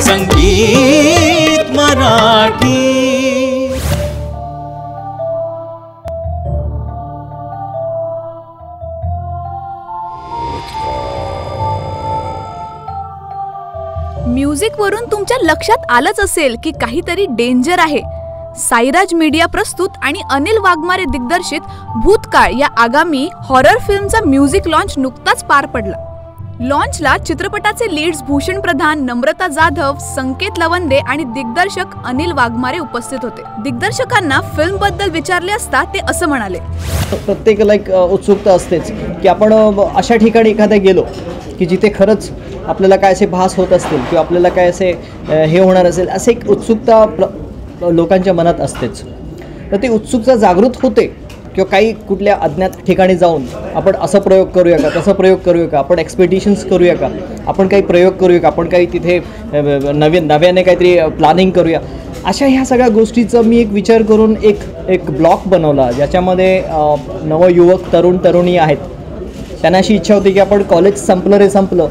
संगीत मराठी. म्युझिकवरून तुमच्या लक्षात आलंच असेल की काहीतरी डेंजर आहे. साईराज मीडिया प्रस्तुत आणि अनिल वाघमारे दिग्दर्शित भूतकाळ या आगामी हॉरर फिल्मचा म्युझिक लॉन्च नुकताच पार पडला. लॉन्चला चित्रपटाचे लीड्स भूषण प्रधान नम्रता जाधव संकेत लवंदे आणि दिग्दर्शक अनिल वाघमारे उपस्थित होते. दिग्दर्शकांना फिल्मबद्दल विचारले असता ते असं म्हणाले. प्रत्येकाला एक उत्सुकता असतेच की आपण अशा ठिकाणी एखाद्या गेलो की जिथे खरंच आपल्याला काय असे भास होत असतील किंवा आपल्याला काय असे हे होणार असेल असे एक उत्सुकता लोकांच्या मनात असतेच. तर ती उत्सुकता जागृत होते. किंवा काही कुठल्या अज्ञात ठिकाणी जाऊन आपण असं प्रयोग करूया का तसं प्रयोग करूया का आपण एक्सपेडिशन्स करूया का आपण काही प्रयोग करूया का आपण काही तिथे नवीन नव्याने काहीतरी प्लॅनिंग करूया. अशा ह्या सगळ्या गोष्टीचं मी एक विचार करून एक एक ब्लॉक बनवला ज्याच्यामध्ये नवयुवक तरुण तरुणी आहेत. त्यांना अशी इच्छा होती की आपण कॉलेज संपलं रे संपलं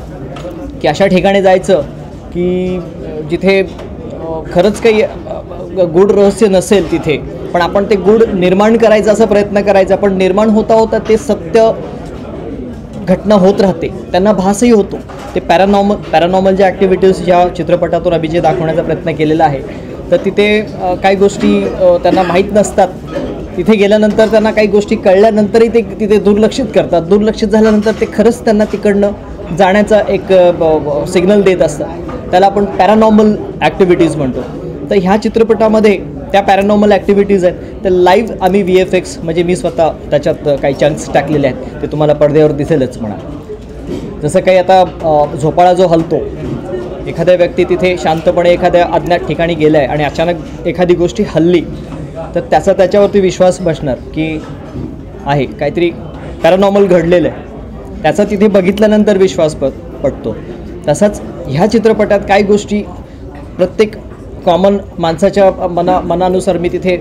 की अशा ठिकाणी जायचं की जिथे खरंच काही गुड गूढ रहस्य नसेल तिथे पण आपण ते गुढ निर्माण करायचा असा प्रयत्न करायचा पण निर्माण होता होता ते सत्य घटना होत राहते. त्यांना भासही होतो. ते पॅरानॉर्मल पॅरानॉर्मल ज्या ॲक्टिव्हिटीज ज्या चित्रपटातून अभिजय दाखवण्याचा प्रयत्न केलेला आहे. तर तिथे काही गोष्टी त्यांना माहीत नसतात. तिथे गेल्यानंतर त्यांना काही गोष्टी कळल्यानंतरही ते तिथे दुर्लक्षित करतात. दुर्लक्षित झाल्यानंतर ते खरंच त्यांना तिकडनं जाण्याचा एक सिग्नल देत असतात. त्याला आपण पॅरानॉर्मल ॲक्टिव्हिटीज म्हणतो. तर ह्या चित्रपटामध्ये त्या पॅरानॉर्मल ॲक्टिव्हिटीज आहेत. तर लाईव्ह आम्ही व्ही एफ एक्स म्हणजे मी स्वतः त्याच्यात काही चंक्स टाकलेले आहेत. ते तुम्हाला पडद्यावर दिसेलच म्हणा. जसं काही आता झोपाळा जो हलतो एखाद्या व्यक्ती तिथे शांतपणे एखाद्या अज्ञात ठिकाणी गेला आहे आणि अचानक एखादी गोष्टी हल्ली तर त्याचा त्याच्यावरती विश्वास बसणार की आहे काहीतरी पॅरानॉर्मल घडलेलं आहे. त्याचा तिथे बघितल्यानंतर विश्वास प पडतो तसाच ह्या चित्रपटात काही गोष्टी प्रत्येक कॉमन माणसाच्या मना मनानुसार मी तिथे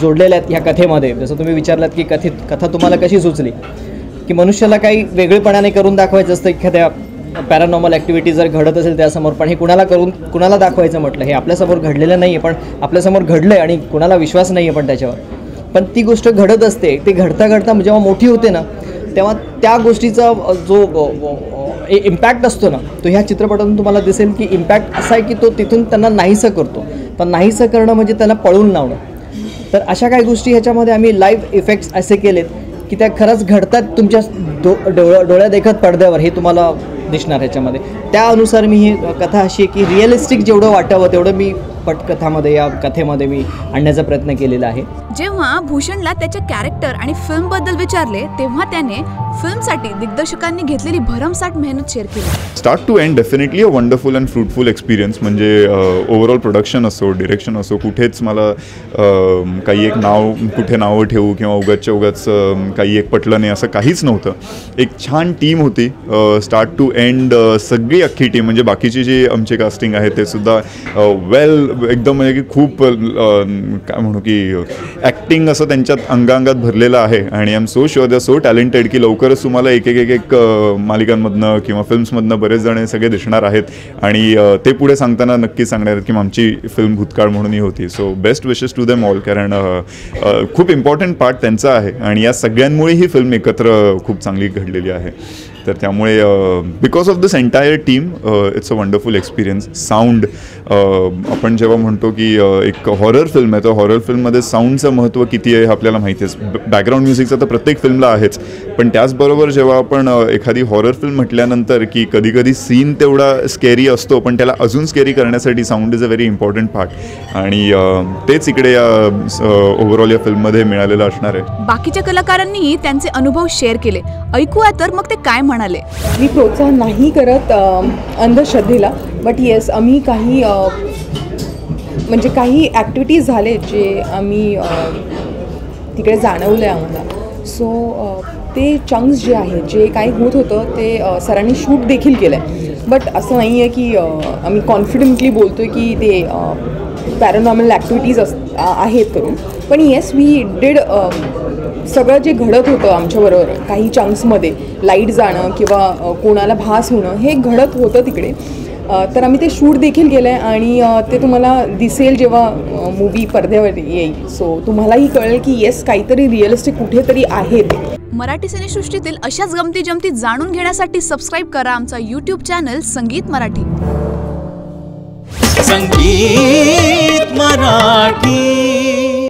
जोडलेल्या आहेत ह्या कथेमध्ये. जसं तुम्ही विचारलात की कथेत कथा तुम्हाला कशी सुचली? की मनुष्याला काही वेगळेपणाने करून दाखवायचं असतं एखाद्या पॅरानॉर्मल ॲक्टिव्हिटी जर घडत असेल त्यासमोर पण हे कुणाला करून कुणाला दाखवायचं म्हटलं? हे आपल्यासमोर घडलेलं नाही आहे पण आपल्यासमोर घडलं आहे आणि कुणाला विश्वास नाही आहे पण त्याच्यावर. पण ती गोष्ट घडत असते. ती घडता घडता जेव्हा मोठी होते ना तेव्हा त्या गोष्टीचा जो इम्पॅक्ट असतो ना तो ह्या चित्रपटातून तुम्हाला दिसेल की इम्पॅक्ट असा आहे की तो तिथून त्यांना नाहीसं करतो. पण नाहीसं करणं म्हणजे त्यांना पळून लावणं. तर अशा काही गोष्टी ह्याच्यामध्ये आम्ही लाईव्ह इफेक्ट्स असे केलेत की त्या खरंच घडतात तुमच्या डो डोळ्या डोळ्यादेखत पडद्यावर हे तुम्हाला दिसणार ह्याच्यामध्ये. त्या अनुसार मी ही कथा अशी आहे की रिअलिस्टिक जेवढं वाटावं तेवढं मी पटकथामध्ये या कथेमध्ये मी आणण्याचा प्रयत्न केलेला आहे. जेव्हा भूषणला त्याच्या कॅरेक्टर आणि फिल्मबद्दल विचारले तेव्हा त्याने फिल्मसाठी दिग्दर्शकांनी घेतलेली भरमसाठ मेहनत शेअर केली. Start to end definitely a wonderful and fruitful experience म्हणजे ओव्हरऑल प्रोडक्शन असो डिरेक्शन असो कुठेच मला अं, काही एक नाव कुठे नावं ठेवू किंवा उगाचच्या उगाच अं, काही एक पटलं नाही असं काहीच नव्हतं. एक छान टीम होती. स्टार्ट टू एंड सगळी अख्खी टीम म्हणजे बाकीची जी आमची कास्टिंग आहे ते सुद्धा वेल एकदम म्हणजे की खूप काय म्हणू की ॲक्टिंग असं त्यांच्यात अंगांगात भरलेलं आहे. आणि I am so sure they so talented की लवकरच तुम्हाला एक एक एक एक मालिकांमधनं किंवा फिल्म्समधनं बरेच जण सगळे दिसणार आहेत. आणि ते पुढे सांगताना नक्की सांगणार आहेत की आमची फिल्म भूतकाळ म्हणून ही होती. So best wishes to them all कारण खूप इम्पॉर्टंट पार्ट त्यांचा आहे. आणि या सगळ्यांमुळे ही फिल्म एकत्र खूप चांगली घडलेली आहे. तर त्यामुळे because of this entire team it's a wonderful experience sound आपण जेव्हा म्हणतो की एक हॉरर फिल्म आहे तर हॉरर फिल्ममध्ये साऊंडचं महत्त्व किती आहे हे आपल्याला माहिती आहे. बॅकग्राऊंड म्युझिकचं तर प्रत्येक फिल्मला आहेच. पण त्याचबरोबर जेव्हा आपण एखादी हॉरर फिल्म म्हटल्यानंतर की कधी कधी सीन तेवढा स्केरी असतो पण त्याला अजून स्केरी करण्यासाठी sound is a very important part आणि तेच इकडे या ओव्हरऑल या फिल्ममध्ये मिळालेलं असणार आहे. बाकीच्या कलाकारांनीही त्यांचे अनुभव शेअर केले. ऐकूया तर मग ते काय म्हणाले. मी प्रोत्साहन नाही करत अंधश्रद्धेला बट येस आम्ही काही म्हणजे काही ॲक्टिव्हिटीज झाले जे आम्ही तिकडे जाणवलं आहे आम्हाला सो ते चंक्स जे आहे जे काही होत होतं ते सरांनी शूट देखील केलं आहे बट असं नाही आहे की आम्ही कॉन्फिडेंटली बोलतो आहे की ते पॅरानॉर्मल ॲक्टिव्हिटीज अस आहेत करून. पण येस वी डिड सगळं जे घडत होतं आमच्याबरोबर काही चंक्समध्ये लाइट जाणं किंवा कोणाला भास होणं हे घडत होतं तिकडे. तर आम्ही ते शूट देखील केलं आहे आणि ते तुम्हाला दिसेल जेव्हा मूवी पडद्यावर येईल. सो तुम्हालाही कळेल की येस काहीतरी रिअलिस्टिक कुठेतरी आहे ते. मराठी सिनेसृष्टीतील अशाच गमती जमती जाणून घेण्यासाठी सबस्क्राईब करा आमचा यूट्यूब चॅनल संगीत मराठी. संगीत मराठी.